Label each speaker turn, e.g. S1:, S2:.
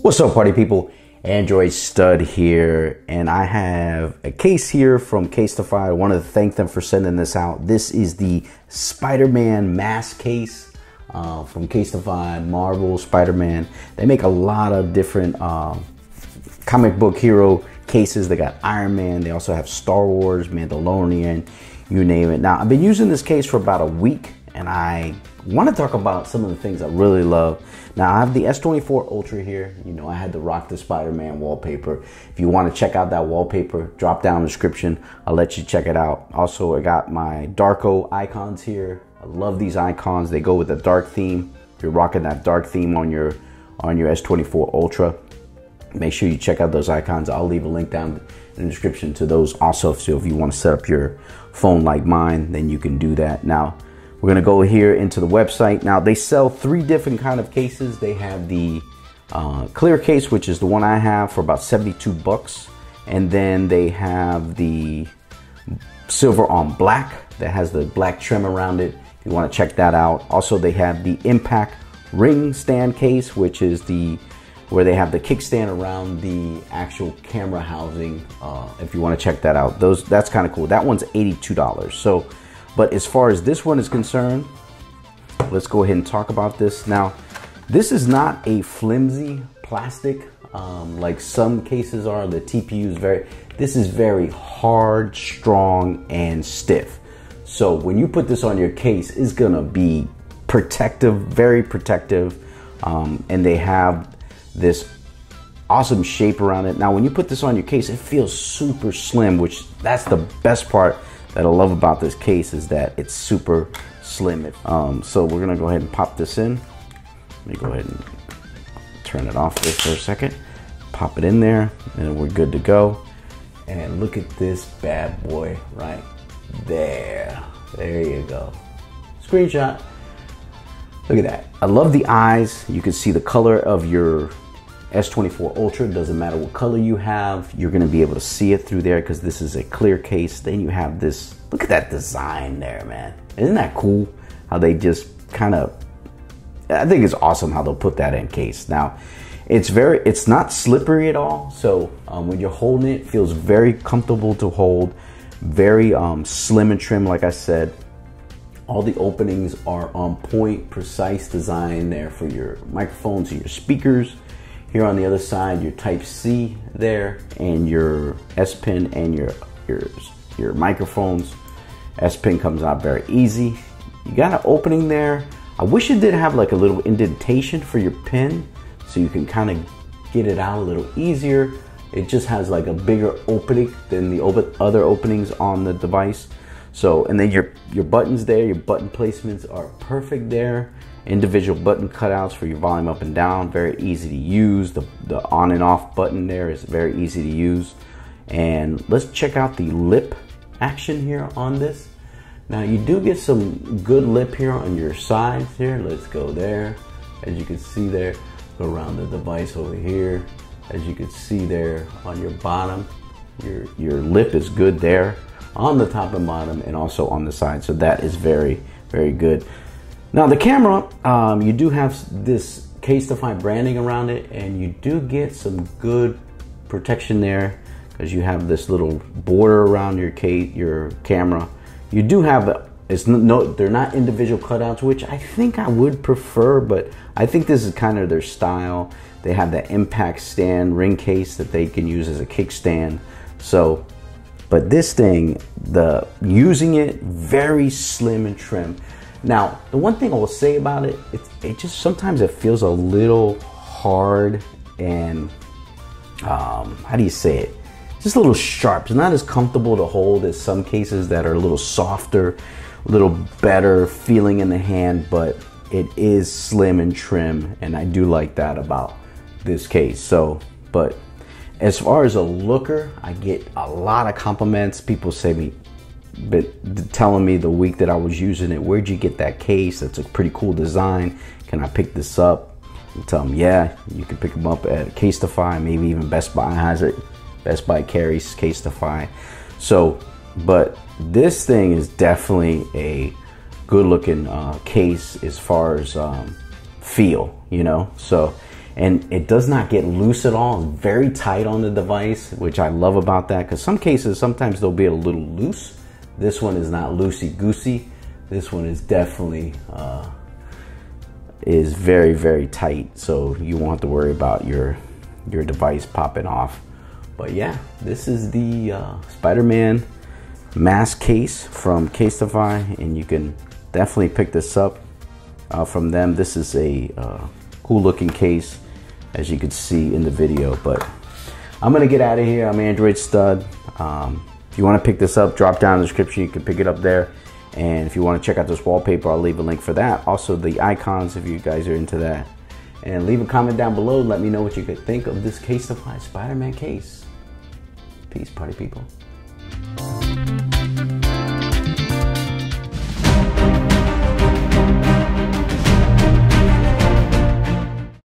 S1: What's up, party people? Android Stud here, and I have a case here from Casetify. I want to thank them for sending this out. This is the Spider-Man mask case uh, from Casetify, Marvel, Spider-Man. They make a lot of different um, comic book hero cases. They got Iron Man. They also have Star Wars, Mandalorian, you name it. Now, I've been using this case for about a week, and I want to talk about some of the things I really love. Now, I have the S24 Ultra here. You know, I had to rock the Spider-Man wallpaper. If you want to check out that wallpaper, drop down description. I'll let you check it out. Also, I got my Darko icons here. I love these icons. They go with the dark theme. If you're rocking that dark theme on your on your S24 Ultra, make sure you check out those icons. I'll leave a link down in the description to those also. So if you want to set up your phone like mine, then you can do that. Now, we're gonna go here into the website. Now they sell three different kind of cases. They have the uh, clear case, which is the one I have for about 72 bucks. And then they have the silver on black that has the black trim around it. If you wanna check that out. Also, they have the impact ring stand case, which is the where they have the kickstand around the actual camera housing. Uh, if you want to check that out, those that's kind of cool. That one's $82. So but as far as this one is concerned, let's go ahead and talk about this. Now, this is not a flimsy plastic um, like some cases are. The TPU is very, this is very hard, strong, and stiff. So when you put this on your case, it's gonna be protective, very protective. Um, and they have this awesome shape around it. Now, when you put this on your case, it feels super slim, which that's the best part that I love about this case is that it's super slim. Um, so we're gonna go ahead and pop this in. Let me go ahead and turn it off for a second. Pop it in there and we're good to go. And look at this bad boy right there. There you go. Screenshot. Look at that. I love the eyes. You can see the color of your S24 Ultra, doesn't matter what color you have, you're gonna be able to see it through there because this is a clear case. Then you have this, look at that design there, man. Isn't that cool? How they just kind of, I think it's awesome how they'll put that in case. Now, it's very, it's not slippery at all. So um, when you're holding it, it feels very comfortable to hold, very um, slim and trim, like I said. All the openings are on point, precise design there for your microphones and your speakers. Here on the other side, your Type C there, and your S Pen and your your your microphones. S Pen comes out very easy. You got an opening there. I wish it did have like a little indentation for your pen, so you can kind of get it out a little easier. It just has like a bigger opening than the other openings on the device. So, and then your your buttons there, your button placements are perfect there. Individual button cutouts for your volume up and down very easy to use. The, the on and off button there is very easy to use. And let's check out the lip action here on this. Now you do get some good lip here on your sides here. Let's go there. As you can see there go around the device over here. As you can see there on your bottom your your lip is good there on the top and bottom and also on the side so that is very very good now the camera, um, you do have this Casetify branding around it and you do get some good protection there because you have this little border around your case, your camera. You do have it's no, they're not individual cutouts, which I think I would prefer, but I think this is kind of their style. They have that impact stand ring case that they can use as a kickstand. So, but this thing, the using it very slim and trim. Now, the one thing I will say about it, it, it just sometimes it feels a little hard and um, how do you say it? Just a little sharp. It's not as comfortable to hold as some cases that are a little softer, a little better feeling in the hand, but it is slim and trim, and I do like that about this case. So, but as far as a looker, I get a lot of compliments. People say me, but telling me the week that I was using it, where'd you get that case? That's a pretty cool design. Can I pick this up? And tell them, yeah, you can pick them up at Casetify, maybe even Best Buy has it. Best Buy carries Casetify. So, but this thing is definitely a good looking uh, case as far as um, feel, you know. So, and it does not get loose at all. It's very tight on the device, which I love about that because some cases sometimes they'll be a little loose. This one is not loosey goosey. This one is definitely uh, is very very tight, so you won't have to worry about your your device popping off. But yeah, this is the uh, Spider-Man mask case from Casetify, and you can definitely pick this up uh, from them. This is a uh, cool looking case, as you can see in the video. But I'm gonna get out of here. I'm Android Stud. Um, if you want to pick this up, drop down in the description. You can pick it up there. And if you want to check out this wallpaper, I'll leave a link for that. Also, the icons if you guys are into that. And leave a comment down below. Let me know what you could think of this Casetify Spider-Man case. Peace, party people.